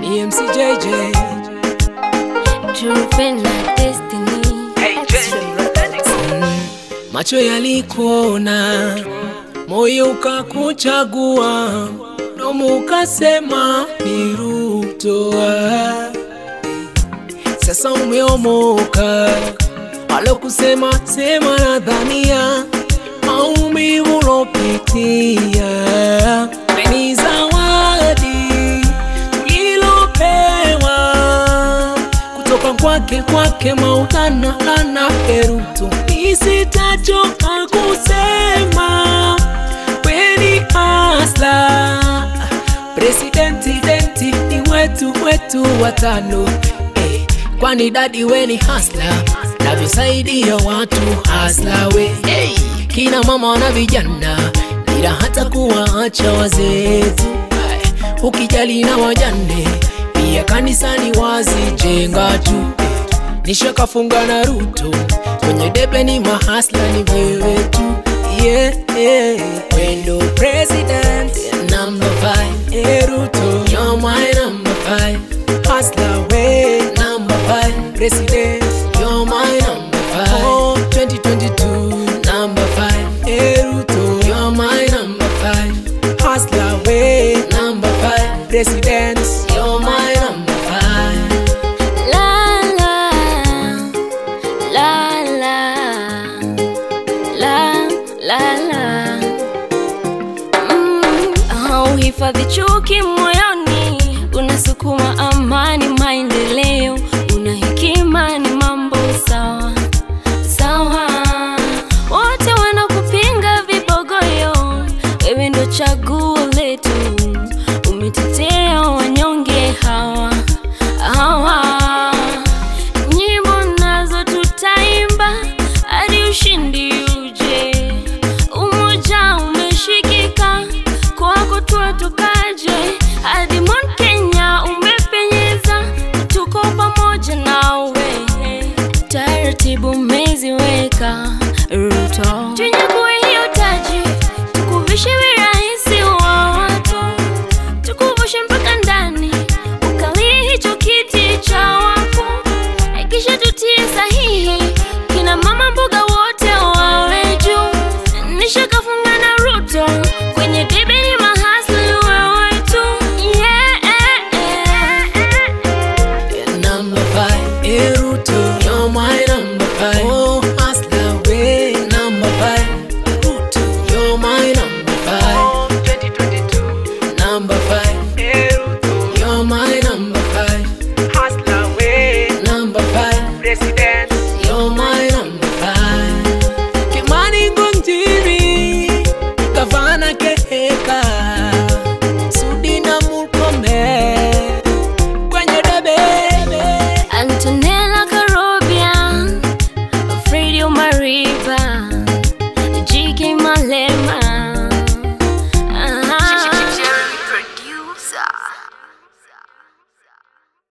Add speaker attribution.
Speaker 1: Ni
Speaker 2: Driven na destiny.
Speaker 1: macho yalikuona, moyo ukakuchagua, domo ukasema ni Ruto. Sasa umeomoka, alokusema sema na dhania maumivu ulopitia kwake kwake Maulana ana herutu, nisitachoka kusema weni asla. Presidenti denti ni wetu wetu watano. Eh, kwani dadi weni hasla navyosaidia watu hasla we. Hey, kina mama na vijana bila hata kuwaacha wazetu ukijali na wajane pia kanisani wazijenga tu eh, nishakafunga na Ruto kwenye debe ni mahasla ni wewe tu. Yeah, yeah. Wendo president number five hey, Ruto. You're my number five hustler way number five president. You're my number five. 2022 number five eh, number five hustler way number five president
Speaker 2: hauhifadhi chuki moyoni, tuatukaje, hadi Mount Kenya umepenyeza, tuko pamoja nawe, taratibu umeziweka Ruto,
Speaker 1: number